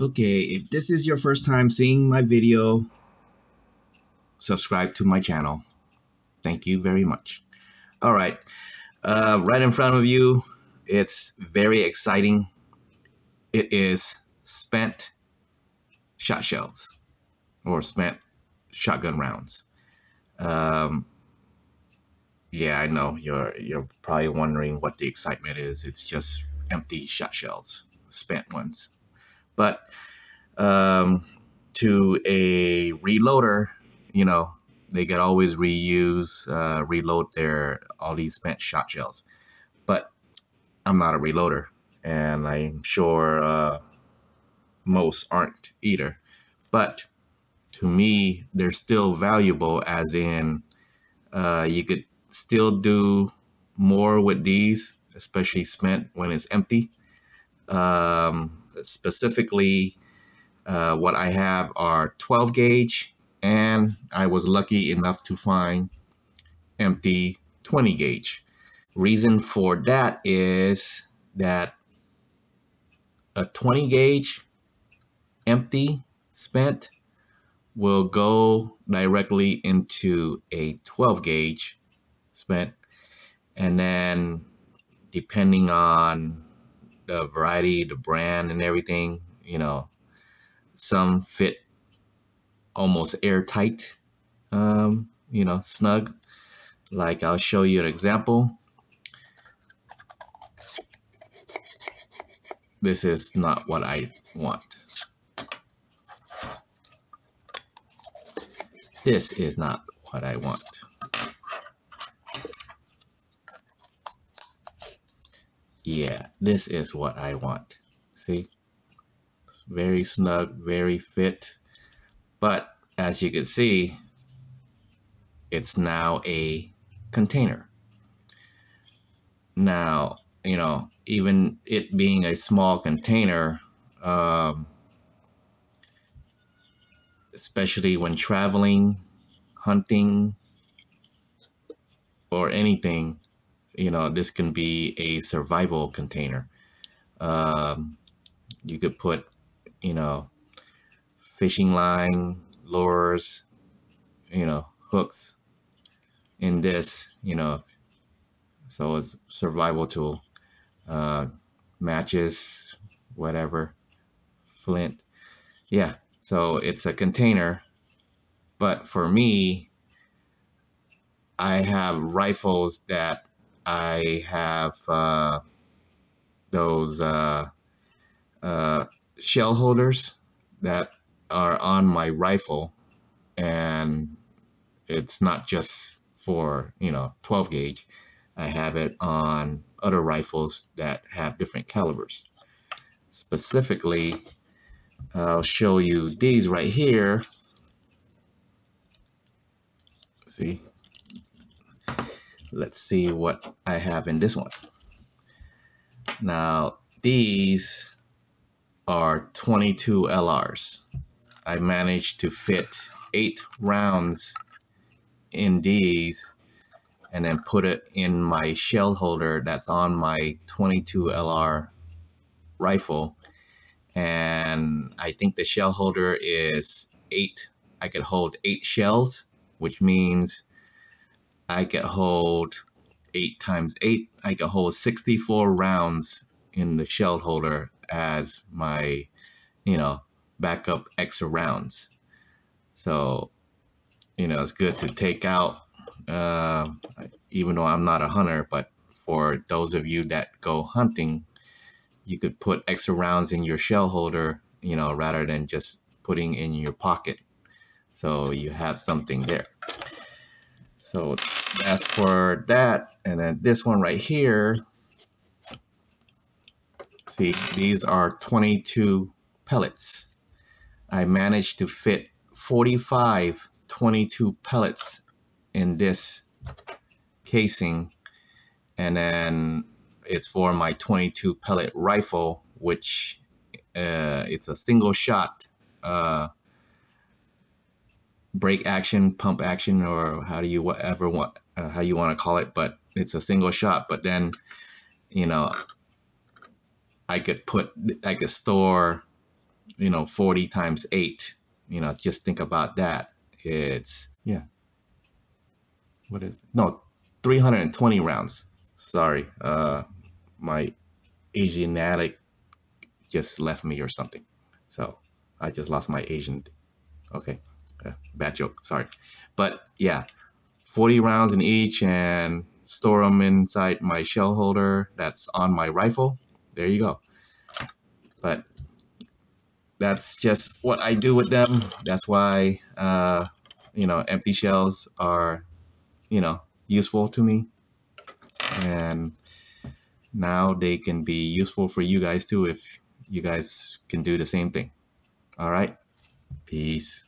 Okay, if this is your first time seeing my video, subscribe to my channel. Thank you very much. All right, uh, right in front of you, it's very exciting. It is spent shot shells or spent shotgun rounds. Um, yeah, I know you're you're probably wondering what the excitement is. It's just empty shot shells, spent ones. But um, to a reloader, you know, they could always reuse, uh, reload their all these spent shot shells. But I'm not a reloader, and I'm sure uh, most aren't either. But to me, they're still valuable, as in uh, you could still do more with these, especially spent when it's empty. Um, specifically, uh, what I have are 12 gauge, and I was lucky enough to find empty 20 gauge. Reason for that is that a 20 gauge empty spent will go directly into a 12 gauge spent and then depending on the variety, the brand, and everything. You know, some fit almost airtight, um, you know, snug. Like I'll show you an example. This is not what I want. This is not what I want. Yeah, this is what I want. See? It's very snug, very fit. But as you can see, it's now a container. Now, you know, even it being a small container, um, especially when traveling, hunting, or anything, you know, this can be a survival container. Um, you could put, you know, fishing line, lures, you know, hooks in this, you know, so it's survival tool. Uh, matches, whatever, flint. Yeah, so it's a container. But for me, I have rifles that I have uh, those uh, uh, shell holders that are on my rifle, and it's not just for you know 12 gauge. I have it on other rifles that have different calibers. Specifically, I'll show you these right here. See, let's see what I have in this one. Now, these are 22 LRs. I managed to fit eight rounds in these and then put it in my shell holder that's on my 22 LR rifle. And I think the shell holder is eight. I could hold eight shells, which means I could hold eight times eight. I could hold 64 rounds in the shell holder as my, you know, backup extra rounds. So, you know, it's good to take out, uh, even though I'm not a hunter, but for those of you that go hunting, you could put extra rounds in your shell holder, you know, rather than just putting in your pocket. So you have something there. So that's for that. And then this one right here, see, these are 22 pellets. I managed to fit 45 22 pellets in this casing. And then it's for my 22 pellet rifle, which uh, it's a single shot uh, break action, pump action, or how do you whatever want uh, how you want to call it, but it's a single shot. But then, you know, I could put I could store you know 40 times 8 you know just think about that. It's yeah. What is no 320 rounds. Sorry uh my asianatic just left me or something. So i just lost my asian okay bad joke sorry but yeah 40 rounds in each and store them inside my shell holder that's on my rifle there you go but that's just what I do with them. That's why, uh, you know, empty shells are, you know, useful to me. And now they can be useful for you guys too if you guys can do the same thing. All right. Peace.